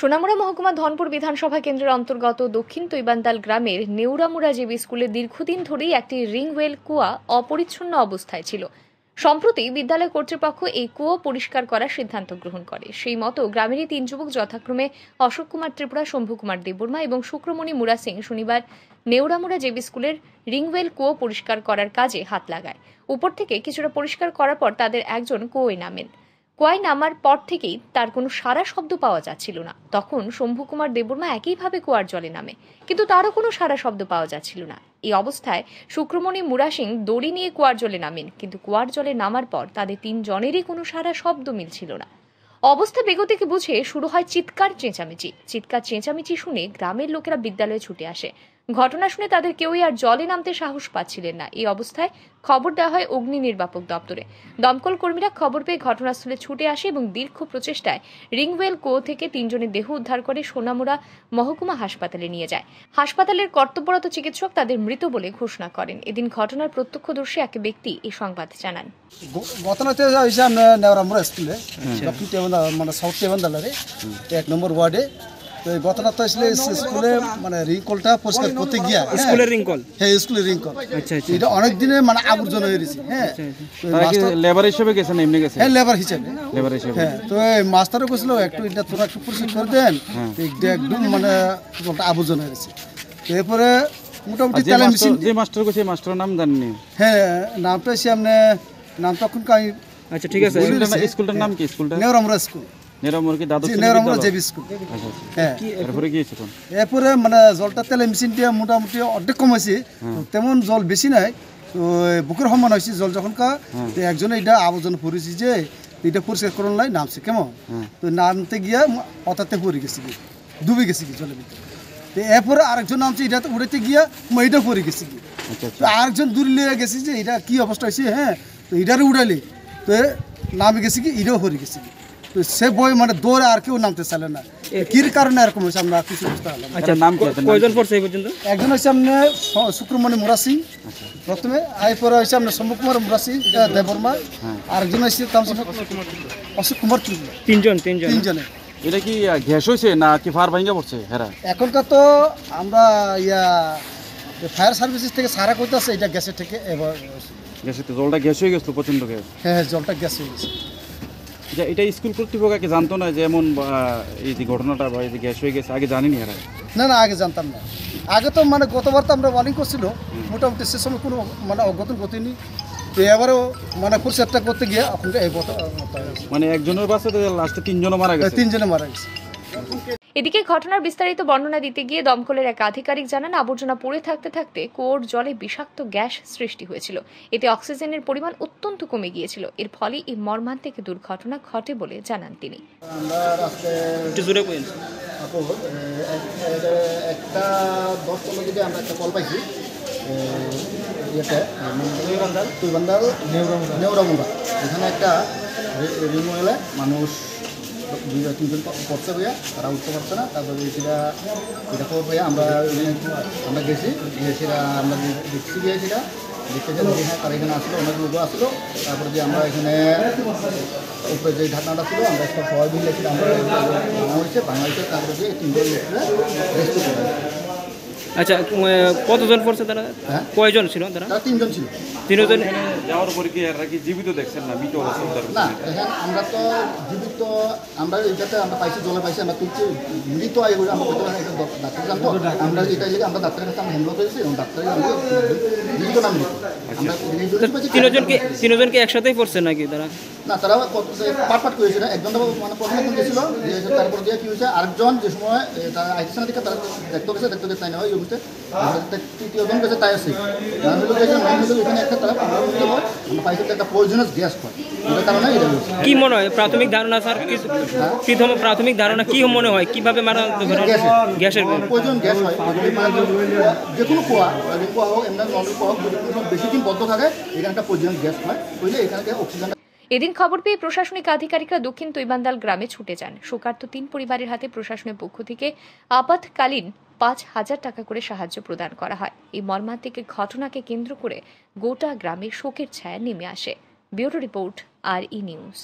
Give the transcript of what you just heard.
সোনামুড়া মহকুমা ধনপুর বিধানসভা কেন্দ্রের অন্তর্গত দক্ষিণ তৈবান্দাল গ্রামের নেউরামুড়া জেবি স্কুলে দীর্ঘদিন ধরেই একটি রিংওয়েল কুয়া অপরিচ্ছন্ন অবস্থায় ছিল। সম্প্রতি বিদ্যালয় কর্তৃপক্ষ এই কুয়ো পরিষ্কার করার সিদ্ধান্ত গ্রহণ করে। সেই মতো গ্রামেরই তিন যুবক যথাক্রমে অশোক কুমার ত্রিপুরা, শম্ভু কুমার দেববর্মা এবং শুক্রমণি মুরা সিং শনিবার নেউরামুড়া জেবি স্কুলের রিংওয়েল কুয়ো পরিষ্কার করার কাজে হাত লাগায়। উপর থেকে কিছুটা পরিষ্কার করার পর তাদের একজন কুয়োয় নামেন। কুয়ায় নামার পর থেকেই তার কোনো সারা শব্দ পাওয়া যাচ্ছিল না। তখন শম্ভু কুমার দেববর্মা একইভাবে কুয়ার জলে নামে, কিন্তু তারও কোনো সারা শব্দ পাওয়া যাচ্ছিল না। এই অবস্থায় শুক্রমণি মুরা সিং দড়ি নিয়ে কুয়ার জলে নামেন, কিন্তু কুয়ার জলে নামার পর তাদের তিনজনেরই কোনো সারা শব্দ মিলছিল না। অবস্থা বেগতিকে বুঝে শুরু হয় চিৎকার চেঁচামেচি। চিৎকার চেঁচামেচি শুনে গ্রামের লোকেরা বিদ্যালয়ে ছুটে আসে। ঘটনা শুনে তাদের কেউই আর জলে নামতে সাহস পাচ্ছিলেন না। এই অবস্থায় খবর দেওয়া হয় অগ্নি নির্বাপক দপ্তরে। দমকল কর্মীরা খবর পেয়ে ঘটনাস্থলে ছুটে আসে এবং দীর্ঘ প্রচেষ্টায় রিংওয়েল কো থেকে তিনজনের দেহ উদ্ধার করে সোনামুড়া মহকুমা হাসপাতালে নিয়ে যায়। হাসপাতালের কর্তব্যরত চিকিৎসক তাদের মৃত বলে ঘোষণা করেন। এদিন ঘটনার প্রত্যক্ষদর্শী এক ব্যক্তি এই সংবাদ জানান। ঘটনাতে হয়েছে আমরা স্কুলে। মানে সাউথ এক নম্বর ওয়ার্ডে তো এই ঘটনা তো আসলে স্কুলে মানে রিংকলটা পরিষ্কার করতে গিয়া হ্যাঁ, স্কুলের রিংকল? হ্যাঁ স্কুলের রিংকল। আচ্ছা আচ্ছা এটা অনেক দিনে মানে আবর্জনা হয়ে গেছে হ্যাঁ। লেবার হিসেবে গেছেন এমনি গেছে? হ্যাঁ লেবার হিসেবে। লেবার হিসেবে। হ্যাঁ তো এই মাস্টারও কইছিল একটু এটা তোরা একটু পরিষ্কার করে দেন হ্যাঁ। একদম মানে আবর্জনা হয়ে গেছে। এরপরে মোটামুটি মেশিন যে মাস্টার গেছে মাস্টারের নাম জানেননি? হ্যাঁ নামটা এসে আপনি নাম তখন আমি আচ্ছা ঠিক আছে। স্কুলটার নাম কি? স্কুলটা নেওরামুড়া স্কুল। দাদু আচ্ছা আচ্ছা। হ্যাঁ। এরপরে গিয়েছে কোন? এরপরে মানে জলটা তেলে মেশিন দিয়ে মোটামুটি অর্ধেক কমাইছে তো তেমন জল বেশি নাই। তো বুকের সমান হয়েছে জল যখন কা একজনে এটা আবর্জনা পড়েছে যে এটা পরিষ্কার করার নাই নামছে কেমন? হ্যাঁ। তো নামতে গিয়া অতাতে পড়ে গেছে ডুবে গেছে কি জলের ভিতরে। তো এরপরে আরেকজন নামছে এটা উড়াইতে গিয়া এটা পড়ে গেছে কি আচ্ছা তো আরেকজন দূর লিয়ে গেছে যে এটা কি অবস্থা হয়েছে হ্যাঁ? তো এটারে উড়াইলে তো নামে গেছে কি এটাও পড়ে গেছে সে বই মানে দৌড়ে আর কেউ নামতে চাইলে না। কির কারণে এরকম হয়েছে আমরা কিছু বুঝতে পারলাম আচ্ছা নাম কয়জন পড়ছে এই পর্যন্ত? একজন হচ্ছে আপনার স- শুক্রমণি মুরা সিং প্রথমে আই পরে হচ্ছে আপনার শম্ভু কুমার মুরা সিং আহ, দেববর্মা আরেকজন হচ্ছে তাম অশোক কুমার তিনজন তিনজন। তিনজনে। এটা কি গ্যাস হয়েছে না কি ফায়ার ভাঙ্গা পড়ছে হ্যাঁ এখনকার তো আমরা ইয়া ফায়ার সার্ভিসেস থেকে সারা করতে করতেছে এটা গ্যাসের থেকে এবার গ্যাসের জলটা গ্যাস হয়ে গেছিল প্রচণ্ড গ্যাস। হ্যাঁ হ্যাঁ জলটা গ্যাস হয়ে গেছে। এটা এটা স্কুল কর্তৃপক্ষ আগে জানতো না যে এমন বা, এই যে ঘটনাটা বা এই যে গ্যাস হয়ে গেছে আগে জানিনি এরা? না না আগে জানতাম না। আগে তো মানে গতবার তো আমরা ওয়ার্নিং করছিল মোটামুটি সে সময় কোনো মানে অঘটন নেই তো এবারও মানে প্রচারটা করতে গিয়ে এখন এই মানে একজনের বাসে তো লাস্টে তিনজনও মারা গেছে? তিনজনে মারা গেছে। এদিকে ঘটনার বিস্তারিত বর্ণনা দিতে গিয়ে দমকলের এক আধিকারিক জানান আবর্জনা পড়ে থাকতে থাকতে কুয়োর জলে বিষাক্ত গ্যাস সৃষ্টি হয়েছিল। এতে অক্সিজেনের পরিমাণ অত্যন্ত কমে গিয়েছিল। এর ফলে এই মর্মান্তিক দুর্ঘটনা ঘটে বলে জানান তিনি। একটু দশ দিকে আমরা কল পাইছি। ইয়েতে এখানে রিমোয়েলে মানুষ দুই তিনজন পড়ছে হইয়া তারা উঠতে পারছে না, তারপরে সেটা এটা খবর হইয়া আমরা আমরা গেছি, গিয়ে সেটা আমরা দেখছি গিয়ে সেটা দেখতে যে হ্যাঁ তারা এখানে আসলো, অনেক লোক আসলো, তারপরে যে আমরা এখানে উপরে যে ঢাকনাটা ছিল, আমরা একটা সবাই মিলে সেটা আমরা হয়েছে ভাঙা তারপরে যে তিনজন লোকরা রেস্ট করে আচ্ছা কতজন পড়ছে তারা? হ্যাঁ? কয়জন ছিল তারা? তিনজন ছিল। তিনজন যাওয়ার পরে কি এরা কি জীবিত দেখছেন না? মৃত না এখন আমরা তো জীবিত আমরা এটাতে আমরা পাইছি জলে পাইছি আমরা তুলছি। মৃত আয় করে আমরা পারি ডাক্তার জানতো আমরা এটা লেগে আমরা ডাক্তারের কাছে আমরা হ্যান্ডল করেছি এবং ডাক্তারের আমাকে জীবিত নাম জন্য পাইছি তিনজনকে তিনজনকে একসাথেই পড়ছে নাকি তারা? না তারা কত পাট পাট করেছে না। একজন তো মানে প্রথমে যে তারপর দিয়ে কি হয়েছে? আরেকজন যে সময় তারা আইসিস না দিকে তারা দেখতে গেছে দেখতে গেছে তাই না আমরা দেখ- তাই আছে এখানে একটা তারা একটা গ্যাস হয় এটার কারণে এটা কি মনে হয় প্রাথমিক ধারণা স্যার কি- প্রথম প্রাথমিক ধারণা কি মনে হয়? কীভাবে মারা গ্যাসের প্রয়োজন গ্যাস হয়। মানে যে কোনো কুয়া কুয়া হোক এমনি নর্মাল কুয়া হোক বেশি দিন বদ্ধ থাকে এখানে একটা প্রয়োজন গ্যাস হয়। হইলে এখানে অক্সিজেন এদিন খবর পেয়ে প্রশাসনিক আধিকারিকরা দক্ষিণ তৈবান্দাল গ্রামে ছুটে যান। শোকার্ত তিন পরিবারের হাতে প্রশাসনের পক্ষ থেকে আপাতকালীন পাঁচ হাজার টাকা করে সাহায্য প্রদান করা হয়। এই মর্মান্তিক ঘটনাকে কেন্দ্র করে গোটা গ্রামে শোকের ছায়া নেমে আসে। ব্যুরো রিপোর্ট আর ই নিউজ।